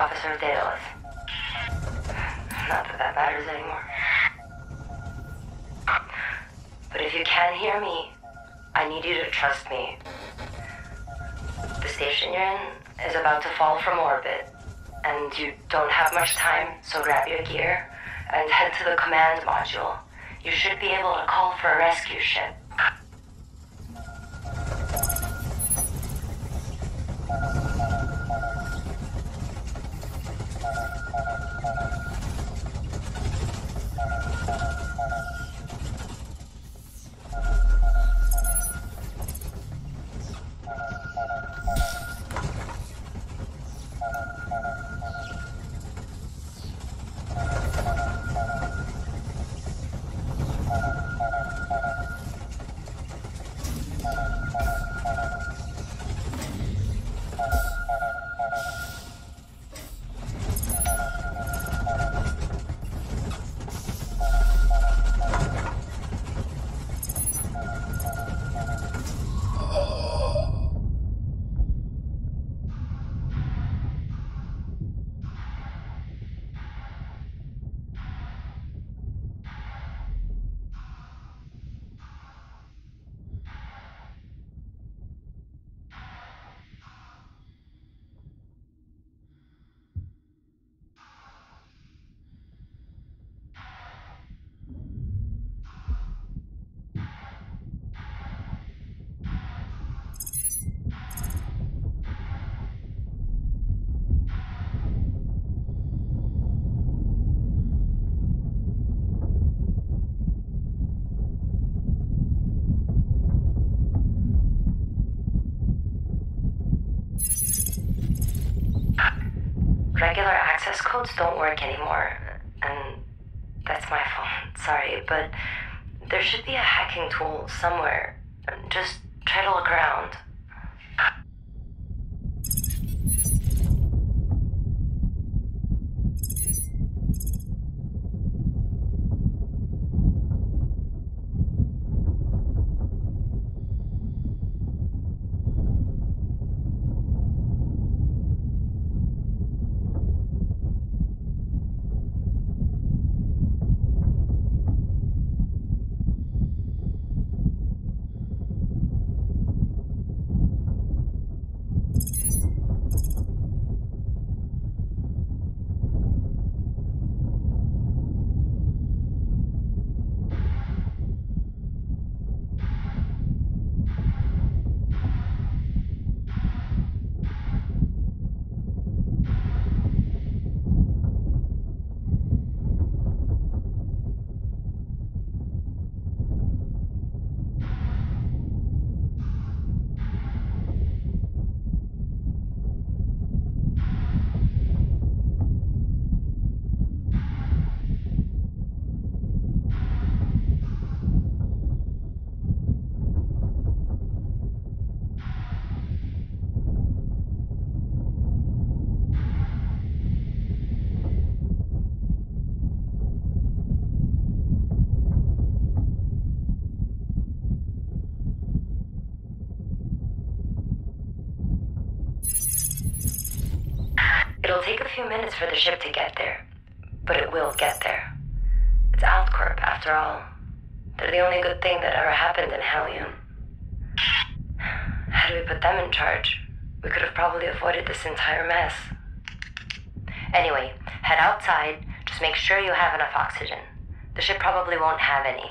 Officer of Daedalus. Not that that matters anymore. But if you can hear me, I need you to trust me. The station you're in is about to fall from orbit, and you don't have much time, so grab your gear and head to the command module. You should be able to call for a rescue ship. Access codes don't work anymore, and that's my fault. Sorry, but there should be a hacking tool somewhere. Just try to look around. Minutes for the ship to get there, but it will get there. It's Altcorp, after all. They're the only good thing that ever happened in Hellion. Had we put them in charge, we could have probably avoided this entire mess. Anyway, head outside. Just make sure you have enough oxygen. The ship probably won't have any.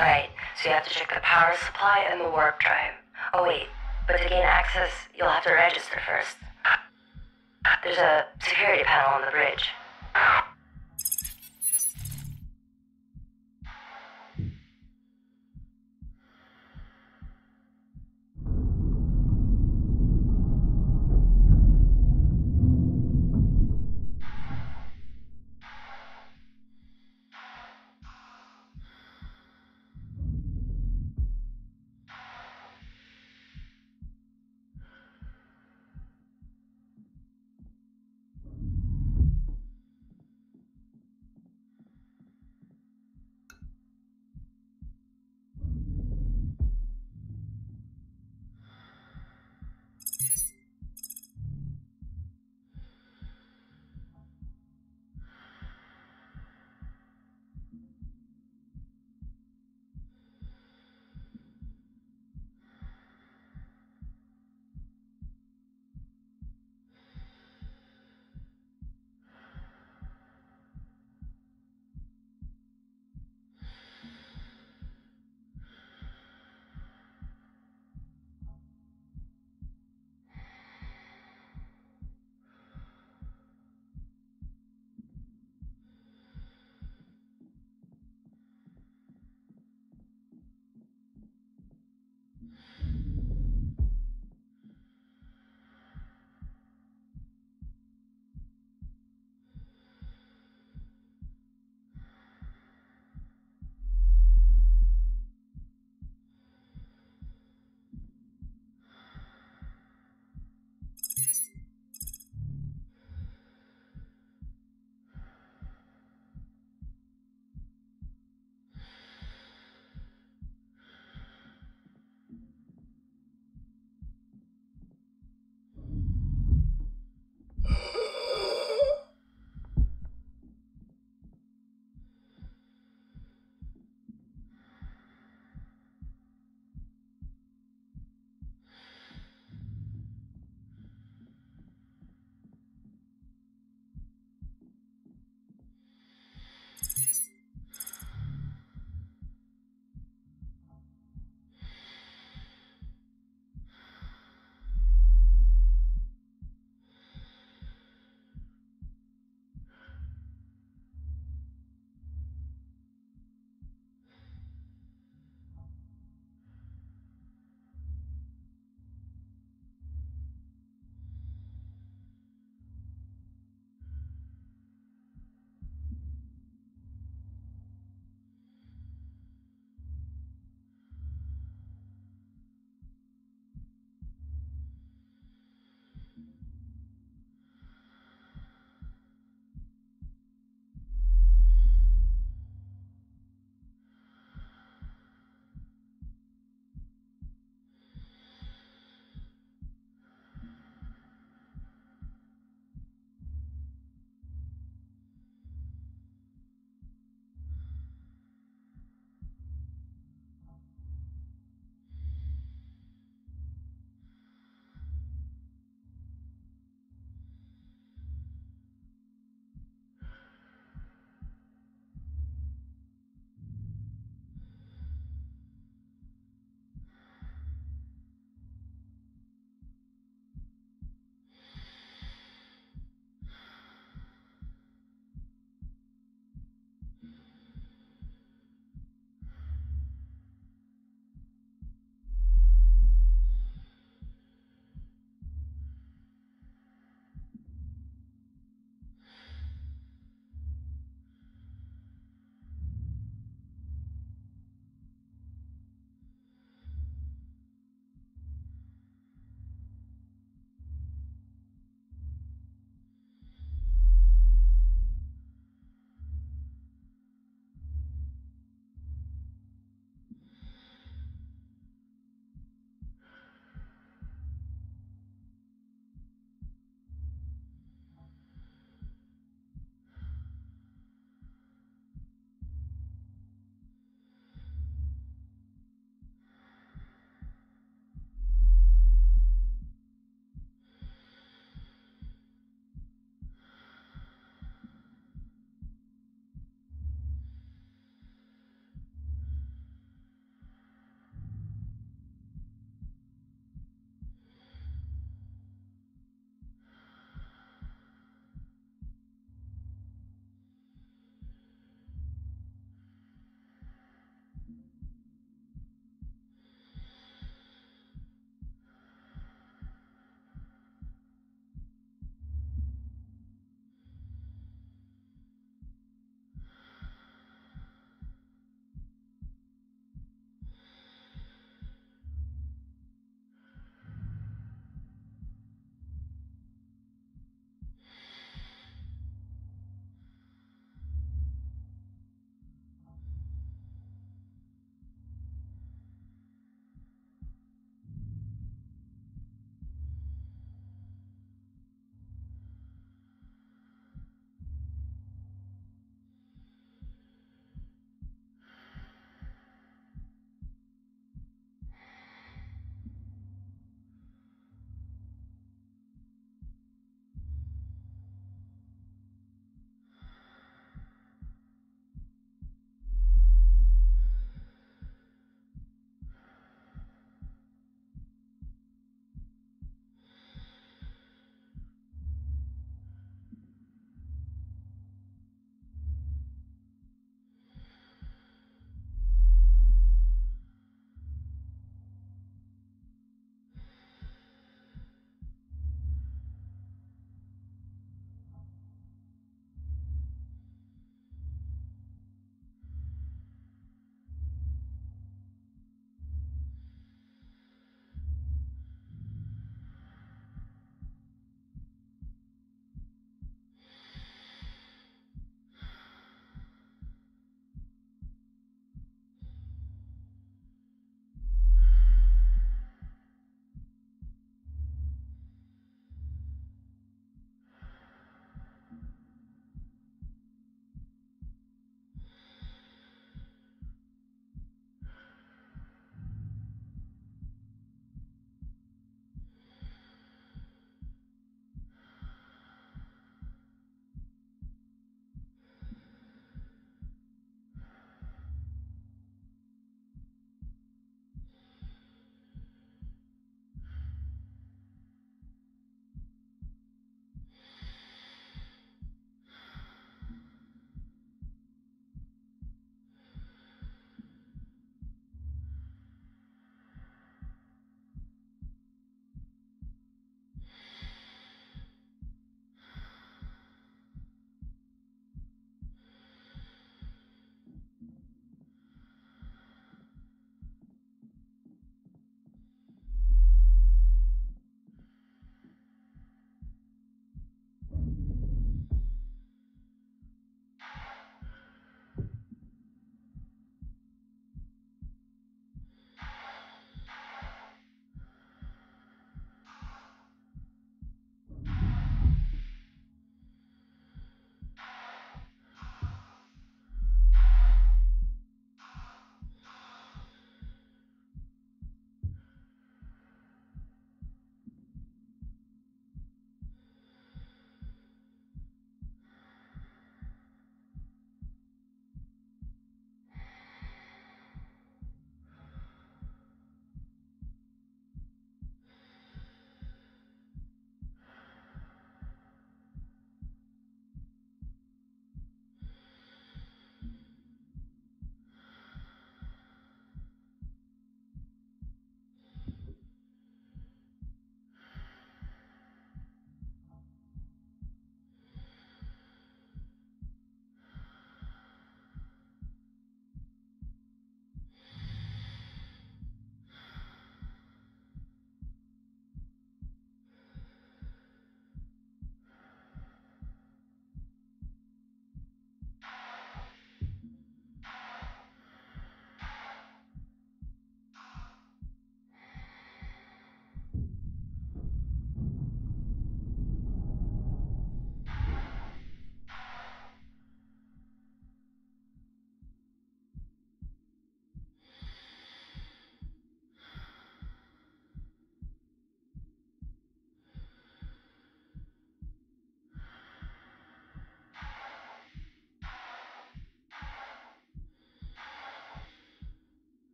Alright, so you have to check the power supply and the warp drive. Oh wait, but to gain access, you'll have to register first. There's a security panel on the bridge.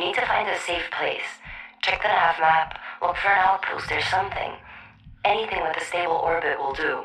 To find a safe place. Check the nav map, look for an outpost or something. Anything with a stable orbit will do.